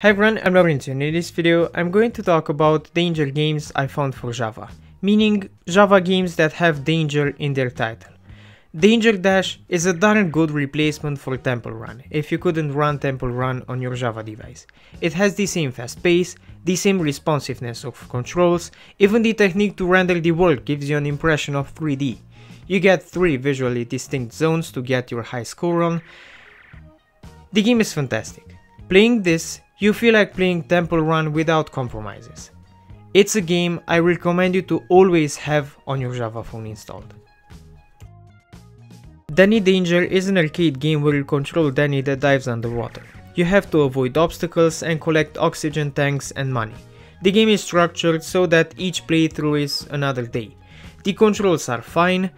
Hi everyone, I'm Laurentiu and in this video I'm going to talk about danger games I found for Java, meaning Java games that have danger in their title. Danger Dash is a darn good replacement for Temple Run if you couldn't run Temple Run on your Java device. It has the same fast pace, the same responsiveness of controls, even the technique to render the world gives you an impression of 3D. You get 3 visually distinct zones to get your high score on. The game is fantastic. Playing this you feel like playing Temple Run without compromises. It's a game I recommend you to always have on your Java phone installed. Danny Danger is an arcade game where you control Danny that dives underwater. You have to avoid obstacles and collect oxygen tanks and money. The game is structured so that each playthrough is another day. The controls are fine,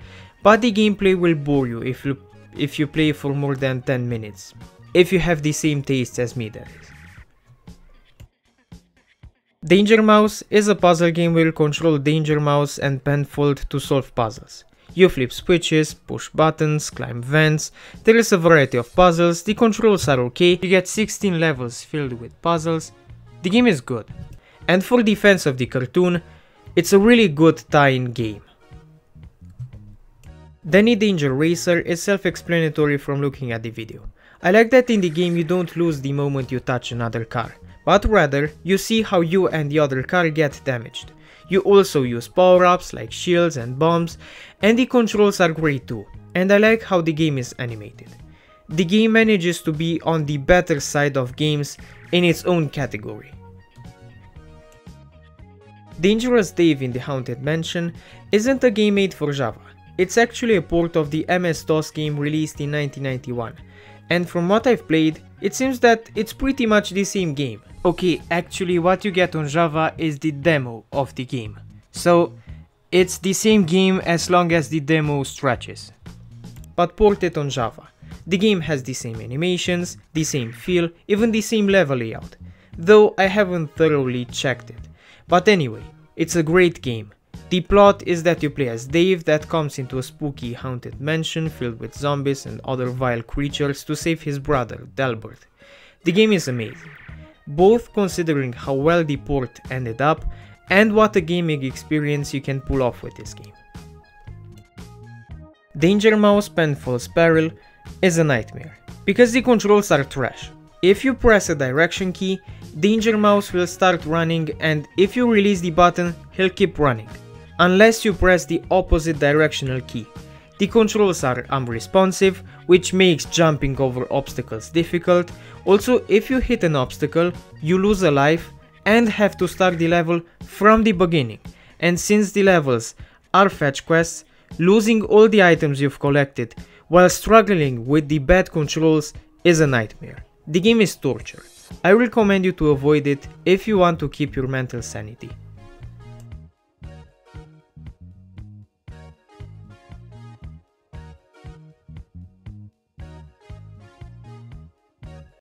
but the gameplay will bore you if you, if you play for more than 10 minutes. If you have the same taste as me that is. Danger Mouse is a puzzle game where you control Danger Mouse and Penfold to solve puzzles. You flip switches, push buttons, climb vents, there is a variety of puzzles, the controls are okay, you get 16 levels filled with puzzles, the game is good. And for fans of the cartoon, it's a really good tie-in game. Danny Danger Racer is self-explanatory from looking at the video. I like that in the game you don't lose the moment you touch another car but rather you see how you and the other car get damaged. You also use power-ups like shields and bombs, and the controls are great too, and I like how the game is animated. The game manages to be on the better side of games in its own category. Dangerous Dave in the Haunted Mansion isn't a game made for Java, it's actually a port of the MS-DOS game released in 1991, and from what I've played, it seems that it's pretty much the same game. Okay, actually what you get on Java is the demo of the game. So it's the same game as long as the demo stretches. But ported on Java. The game has the same animations, the same feel, even the same level layout. Though I haven't thoroughly checked it. But anyway, it's a great game. The plot is that you play as Dave that comes into a spooky haunted mansion filled with zombies and other vile creatures to save his brother, Delbert. The game is amazing both considering how well the port ended up and what a gaming experience you can pull off with this game. Danger Mouse Penfold's Peril is a nightmare, because the controls are trash. If you press a direction key, Danger Mouse will start running and if you release the button, he'll keep running, unless you press the opposite directional key. The controls are unresponsive, which makes jumping over obstacles difficult. Also, if you hit an obstacle, you lose a life and have to start the level from the beginning. And since the levels are fetch quests, losing all the items you've collected while struggling with the bad controls is a nightmare. The game is torture. I recommend you to avoid it if you want to keep your mental sanity.